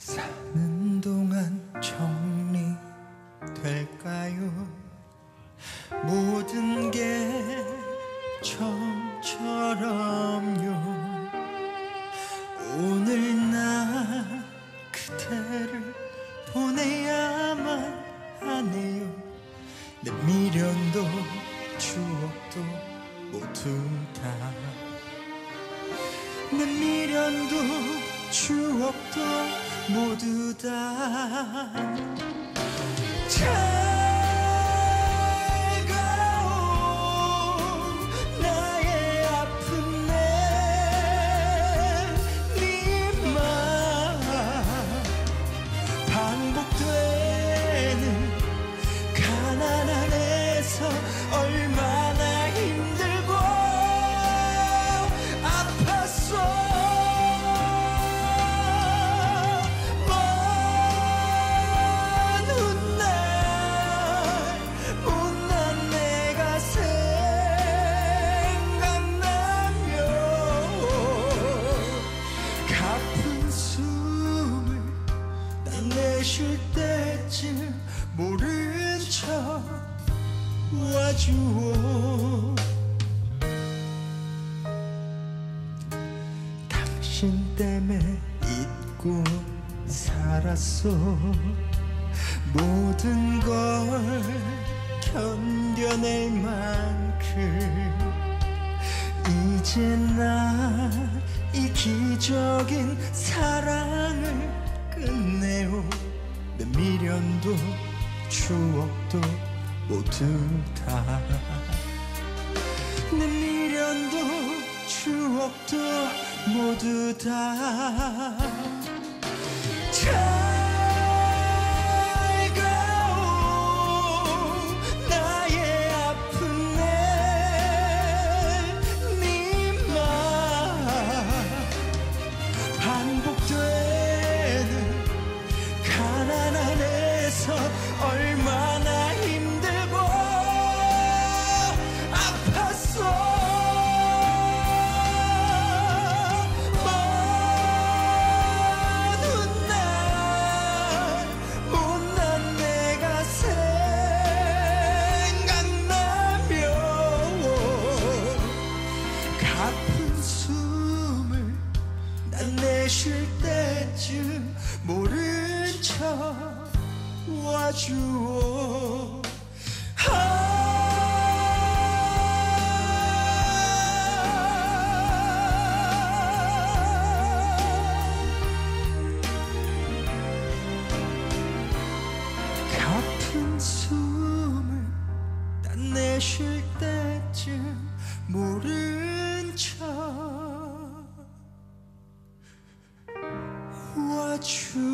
사는 동안 정리될까요? 모든 게 처음처럼요. 오늘 나 그대를 보내야만 하네요. 내 미련도 추억도 모두 다. 내 미련도 추억도 모두 다 모른 척 와주오 당신 때문에 잊고 살았어. 모든 걸 견뎌낼 만큼 이제 나 이 기적인 사랑을 끝내요 내 미련도 추억도 모두 다. 내 미련도 추억도 모두 다 난 내쉴 때쯤 모른 척 와주오 가쁜 숨을 난 내쉴 때쯤 모른 와주오